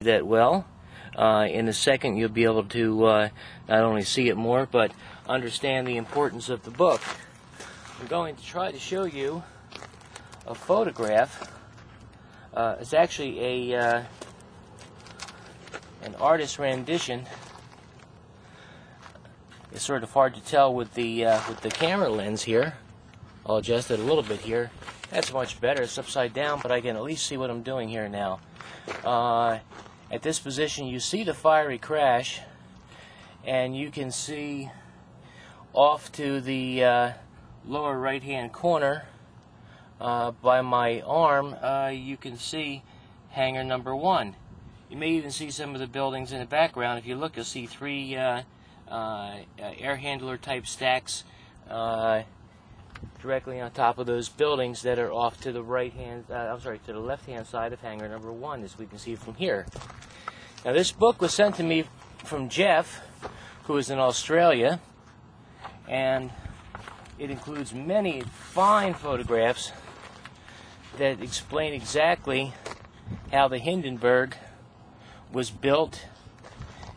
that well. Uh, in a second, you'll be able to uh, not only see it more, but understand the importance of the book. I'm going to try to show you a photograph. Uh, it's actually a uh, an artist's rendition. It's sort of hard to tell with the uh, with the camera lens here. I'll adjust it a little bit here. That's much better. It's upside down, but I can at least see what I'm doing here now. Uh, at this position, you see the fiery crash, and you can see off to the uh, lower right-hand corner uh, by my arm, uh, you can see hangar number one. You may even see some of the buildings in the background. If you look, you'll see three uh, uh, air handler type stacks uh, directly on top of those buildings that are off to the right hand, uh, I'm sorry, to the left hand side of hangar number one, as we can see from here. Now, this book was sent to me from Jeff, who is in Australia, and it includes many fine photographs that explain exactly how the Hindenburg was built,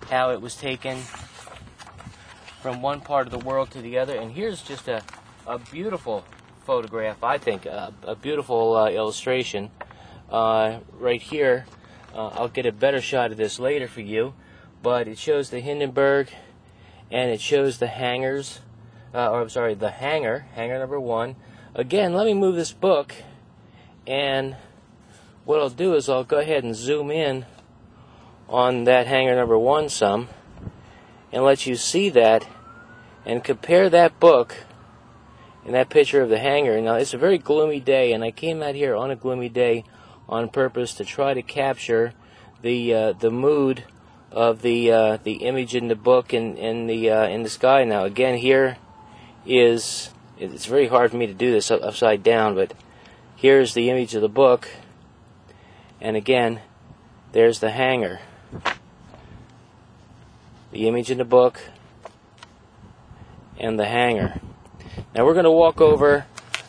how it was taken from one part of the world to the other. And here's just a a beautiful photograph, I think, a, a beautiful uh, illustration uh, right here. Uh, I'll get a better shot of this later for you, but it shows the Hindenburg and it shows the hangars, uh, or I'm sorry, the hangar, hangar number one. Again, let me move this book, and what I'll do is I'll go ahead and zoom in on that hangar number one some and let you see that and compare that book in that picture of the hangar. Now, it's a very gloomy day, and I came out here on a gloomy day on purpose to try to capture the uh, the mood of the uh, the image in the book and in, in the uh, in the sky. Now, again, here is it's very hard for me to do this upside down, but here's the image of the book, and again, there's the hangar. The image in the book and the hangar. Now we're going to walk over.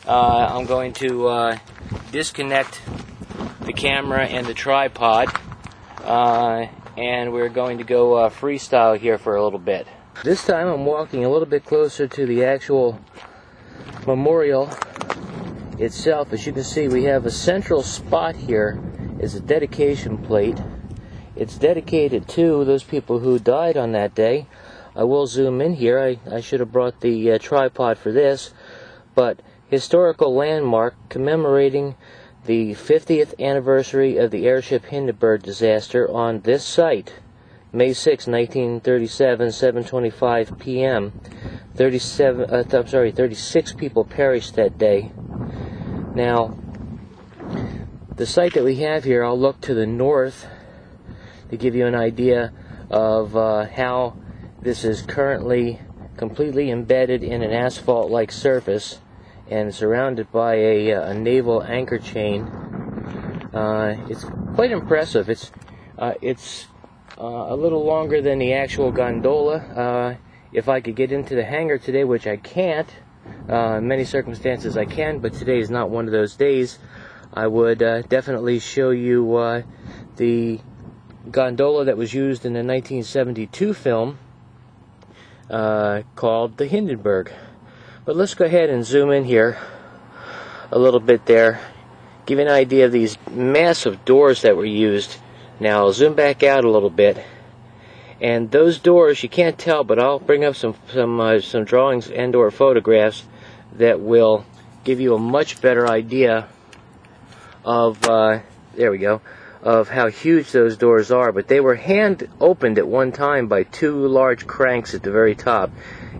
Uh, I'm going to uh, disconnect the camera and the tripod, uh, and we're going to go uh, freestyle here for a little bit. This time I'm walking a little bit closer to the actual memorial itself. As you can see, we have a central spot here is a dedication plate. It's dedicated to those people who died on that day. I will zoom in here. I, I should have brought the uh, tripod for this. But historical landmark commemorating the 50th anniversary of the airship Hindenburg disaster on this site. May 6, 1937, 7:25 p.m. 37 uh, I'm sorry, 36 people perished that day. Now, the site that we have here, I'll look to the north to give you an idea of uh, how this is currently completely embedded in an asphalt-like surface and surrounded by a, uh, a naval anchor chain. Uh, it's quite impressive. It's uh, it's uh, a little longer than the actual gondola. Uh, if I could get into the hangar today, which I can't, in many circumstances I can, but today is not one of those days, I would definitely show you the gondola that was used in the 1972 film uh, called the Hindenburg. But let's go ahead and zoom in here a little bit there, give you an idea of these massive doors that were used. Now I'll zoom back out a little bit, and those doors you can't tell, but I'll bring up some some uh, some drawings and/or photographs that will give you a much better idea of. Uh, there we go of how huge those doors are, but they were hand opened at one time by two large cranks at the very top.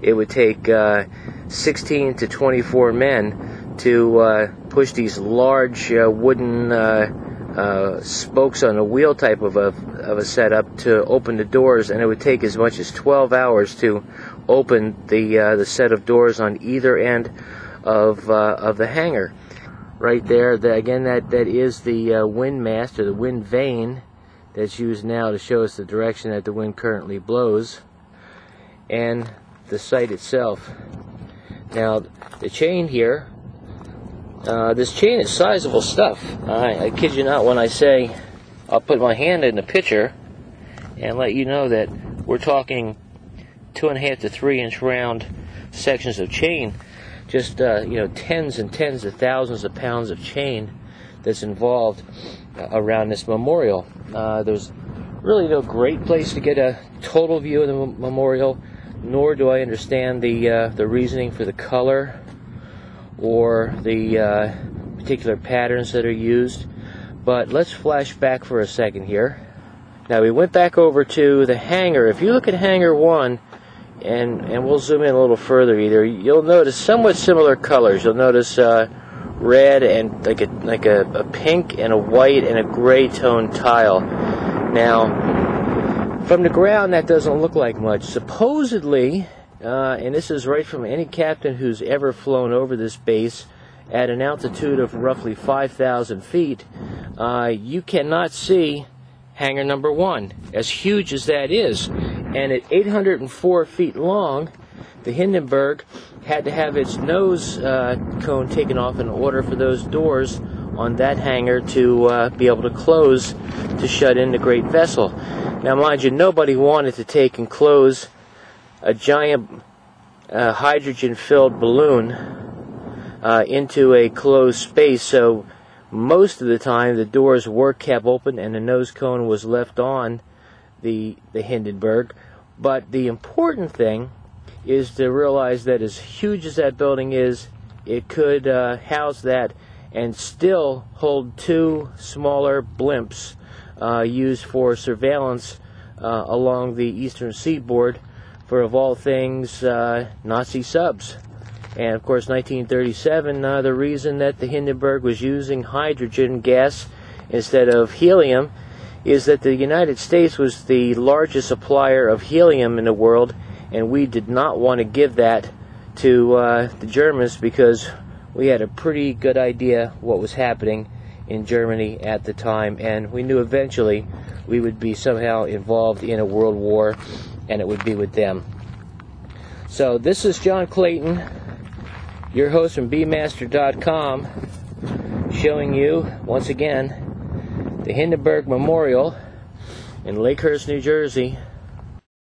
It would take uh, 16 to 24 men to uh, push these large uh, wooden uh, uh, spokes on a wheel type of a, of a setup to open the doors, and it would take as much as 12 hours to open the uh, the set of doors on either end of of the hangar right there. The, again, that, that is the uh, wind mast or the wind vane that's used now to show us the direction that the wind currently blows and the site itself. Now, the chain here, uh, this chain is sizable stuff. I, I kid you not when I say I'll put my hand in the picture and let you know that we're talking two and a half to three inch round sections of chain. Just, uh, you know, tens and tens of thousands of pounds of chain that's involved uh, around this memorial. Uh, there's really no great place to get a total view of the memorial, nor do I understand the uh, the reasoning for the color or the uh, particular patterns that are used. But let's flash back for a second here. Now we went back over to the hangar. If you look at hangar one, and and we'll zoom in a little further either, you'll notice somewhat similar colors. You'll notice uh, red and like a like a, a pink and a white and a gray tone tile. Now, from the ground, that doesn't look like much. Supposedly, uh, and this is right from any captain who's ever flown over this base at an altitude of roughly 5,000 feet, uh, you cannot see hangar number one, as huge as that is. And at 804 feet long, the Hindenburg had to have its nose uh, cone taken off in order for those doors on that hangar to uh, be able to close to shut in the great vessel. Now, mind you, nobody wanted to take and close a giant uh, hydrogen filled balloon uh, into a closed space, so most of the time the doors were kept open and the nose cone was left on the, the Hindenburg. But the important thing is to realize that as huge as that building is, it could uh, house that and still hold two smaller blimps uh, used for surveillance uh, along the eastern seaboard for, of all things, uh, Nazi subs. And of course, 1937, uh, the reason that the Hindenburg was using hydrogen gas instead of helium is that the United States was the largest supplier of helium in the world, and we did not want to give that to uh, the Germans because we had a pretty good idea what was happening in Germany at the time, and we knew eventually we would be somehow involved in a world war, and it would be with them. So this is John Clayton, your host from BMaster.com, showing you once again the Hindenburg Memorial in Lakehurst, New Jersey.